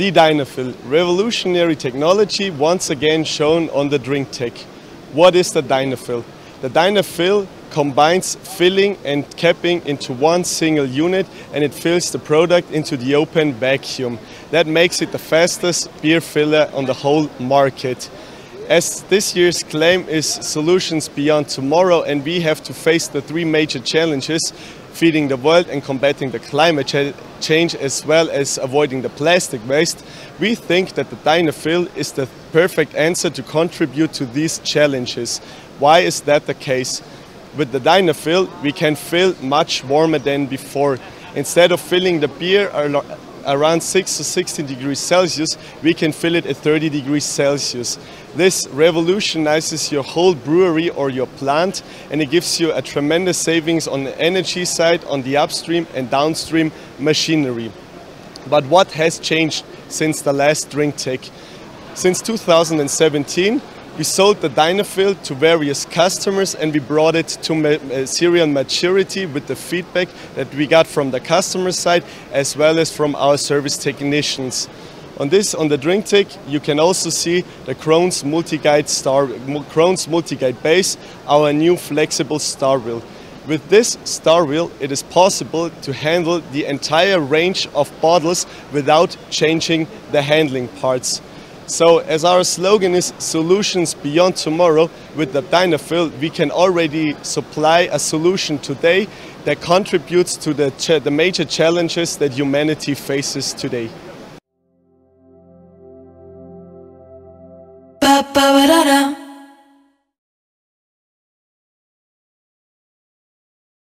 The Dynafill, revolutionary technology once again shown on the drinktec. What is the Dynafill? The Dynafill combines filling and capping into one single unit and it fills the product into the open vacuum. That makes it the fastest beer filler on the whole market. As this year's claim is solutions beyond tomorrow and we have to face the three major challenges feeding the world and combating the climate ch change as well as avoiding the plastic waste, we think that the Dynafill is the perfect answer to contribute to these challenges. Why is that the case? With the Dynafill, we can fill much warmer than before. Instead of filling the beer around 6 to 16 degrees Celsius, we can fill it at 30 degrees Celsius. This revolutionizes your whole brewery or your plant and it gives you a tremendous savings on the energy side, on the upstream and downstream machinery. But what has changed since the last drinktec? Since 2017, we sold the Dynafill to various customers and we brought it to uh, serial maturity with the feedback that we got from the customer side as well as from our service technicians. On this, on the drinktec, you can also see the Krones multi-guide star, Krones multi-guide base, our new flexible star wheel. With this star wheel, it is possible to handle the entire range of bottles without changing the handling parts. So as our slogan is solutions beyond tomorrow, with the Dynafill we can already supply a solution today that contributes to the, the major challenges that humanity faces today. Ba -ba